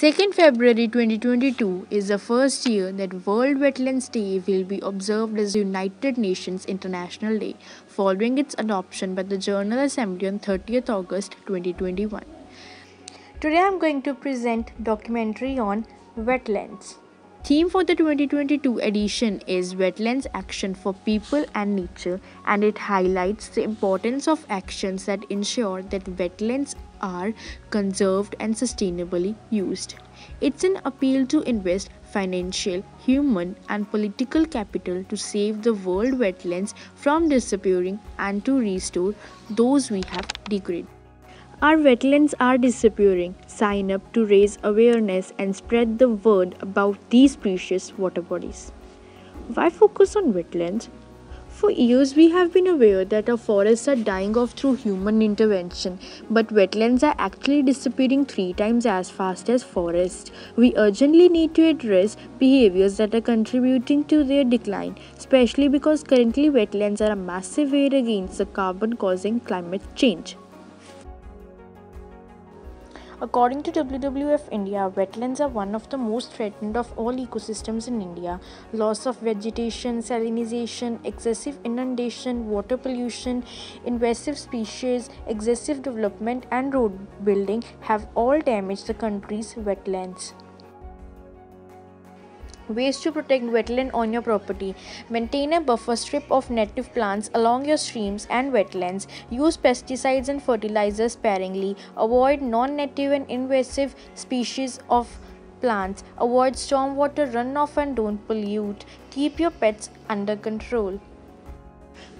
2nd February 2022 is the first year that World Wetlands Day will be observed as United Nations International Day, following its adoption by the General Assembly on 30th August 2021. Today I am going to present documentary on wetlands. Theme for the 2022 edition is Wetlands Action for People and Nature and it highlights the importance of actions that ensure that wetlands are conserved and sustainably used. It's an appeal to invest financial, human, and political capital to save the world wetlands from disappearing and to restore those we have degraded. Our wetlands are disappearing. Sign up to raise awareness and spread the word about these precious water bodies. Why focus on wetlands? For years, we have been aware that our forests are dying off through human intervention, but wetlands are actually disappearing three times as fast as forests. We urgently need to address behaviors that are contributing to their decline, especially because currently wetlands are a massive weight against the carbon causing climate change. According to WWF India, wetlands are one of the most threatened of all ecosystems in India. Loss of vegetation, salinization, excessive inundation, water pollution, invasive species, excessive development, and road building have all damaged the country's wetlands ways to protect wetland on your property. Maintain a buffer strip of native plants along your streams and wetlands. Use pesticides and fertilizers sparingly. Avoid non-native and invasive species of plants. Avoid stormwater runoff and don't pollute. Keep your pets under control.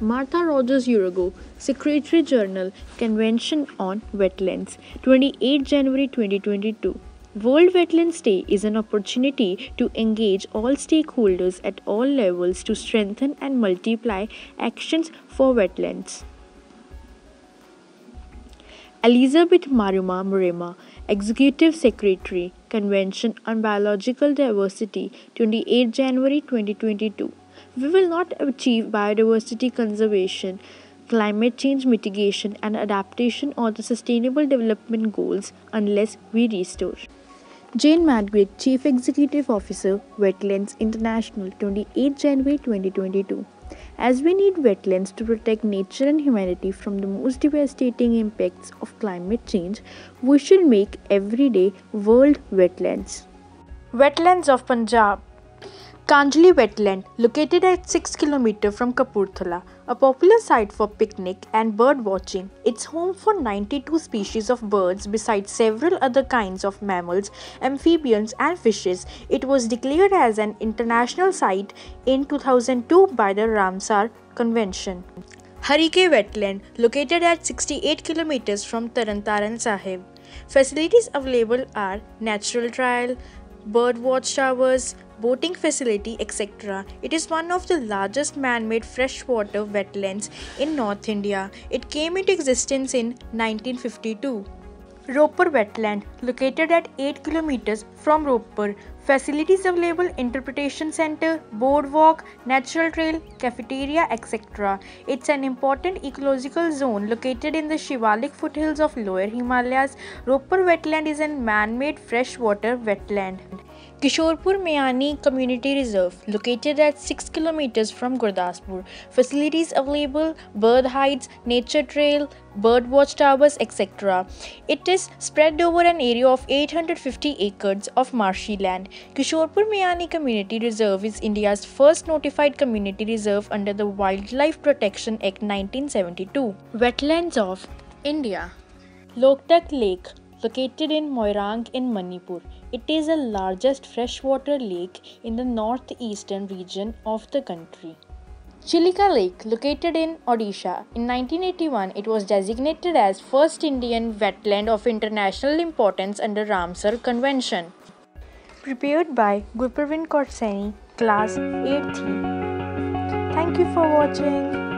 Martha Rojas Urrego, Secretary General, Convention on Wetlands, 28 January 2022. World Wetlands Day is an opportunity to engage all stakeholders at all levels to strengthen and multiply actions for wetlands. Elizabeth Maruma Mrema, Executive Secretary, Convention on Biological Diversity, 28 January 2022. We will not achieve biodiversity conservation, climate change mitigation, and adaptation or the Sustainable Development Goals unless we restore. Jane Madgwick, Chief Executive Officer, Wetlands International, 28 January 2022. As we need wetlands to protect nature and humanity from the most devastating impacts of climate change, we should make every day World Wetlands. Wetlands of Punjab Kanjli Wetland, located at 6 km from Kapurthala, a popular site for picnic and bird watching. It's home for 92 species of birds besides several other kinds of mammals, amphibians and fishes. It was declared as an international site in 2002 by the Ramsar Convention. Harike Wetland, located at 68 kilometers from Tarn Taran Sahib. Facilities available are natural trail, bird watch towers, boating facility, etc. It is one of the largest man-made freshwater wetlands in North India. It came into existence in 1952. Ropar Wetland, located at 8 kilometers from Ropar. Facilities available interpretation center, boardwalk, natural trail, cafeteria, etc. It's an important ecological zone located in the Shivalik foothills of lower Himalayas. Ropar Wetland is a man-made freshwater wetland. Keshopur Miani Community Reserve, located at 6 km from Gurdaspur. Facilities available bird hides, nature trail, bird watch towers, etc. It is spread over an area of 850 acres of marshy land. Keshopur Miani Community Reserve is India's first notified community reserve under the Wildlife Protection Act 1972. Wetlands of India Loktak Lake located in Moirang in Manipur. It is the largest freshwater lake in the northeastern region of the country. Chilika Lake, located in Odisha. In 1981, it was designated as first Indian wetland of international importance under Ramsar Convention. Prepared by Gurpravin Korseni, Class 8th. Thank you for watching.